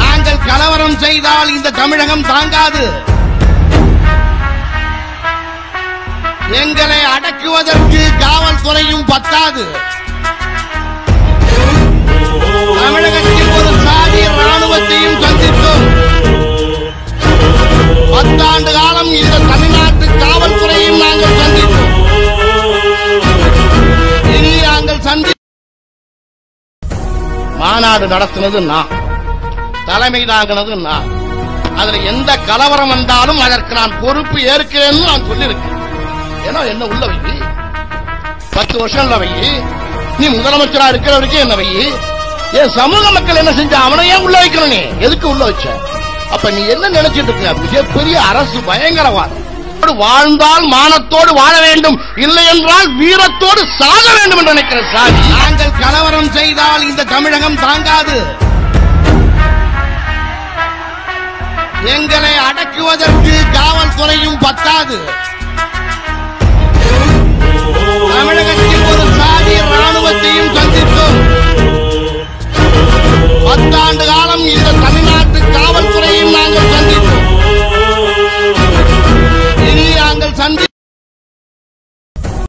நாங்கள் கலவரம் செய்தால் இந்த தமிழகம் தாங்காது. எங்களை அடக்குவதற்கு காவல்துறையும் பத்தாது. தமிழகத்தில் ஒரு சாதிய ராணுவத்தையும் சந்தித்தோம். பத்தாண்டு காலம் இந்த தமிழ்நாட்டு காவல்துறையும் நாங்கள் சந்தித்தோம். இனி நாங்கள் சந்தி மாநாடு நடத்தினது நான். தலைமை தாங்கினது நான். அதுல எந்த கலவரம் வந்தாலும் அதற்கு நான் பொறுப்பு ஏற்கிறேன்னு நான் சொல்லியிருக்கேன். ஏன்னா என்ன உள்ள வை. பத்து வருஷம் வை. நீ முதலமைச்சரா இருக்கிற வரைக்கும் என்ன வை. என் சமூக மக்கள் என்ன செஞ்ச அவனை ஏன் உள்ள வைக்கணும் நீ? எதுக்கு உள்ள வச்ச? அப்ப நீ என்ன நினைச்சிட்டு இருக்க? மிகப்பெரிய அரசு பயங்கரவாதம். வாழ்ந்தால் மானத்தோடு வாழ வேண்டும். இல்லை என்றால் வீரத்தோடு சாக வேண்டும் என்று நினைக்கிற சாதி. நாங்கள் கலவரம் செய்தால் இந்த தமிழகம் தாங்காது. எங்களை அடக்குவதற்கு காவல்துறையும் பத்தாது.